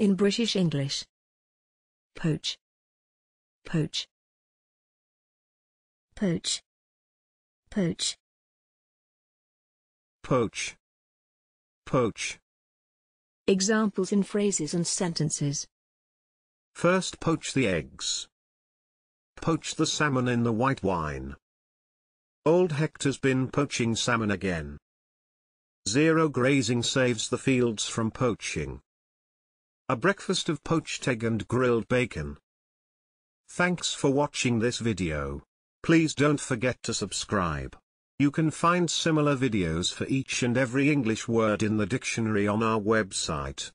In British English. Poach. Poach. poach, poach, poach, poach. Examples in phrases and sentences. First poach the eggs. Poach the salmon in the white wine. Old Hector's been poaching salmon again. Zero grazing saves the fields from poaching. A breakfast of poached egg and grilled bacon. Thanks for watching this video. Please don't forget to subscribe. You can find similar videos for each and every English word in the dictionary on our website.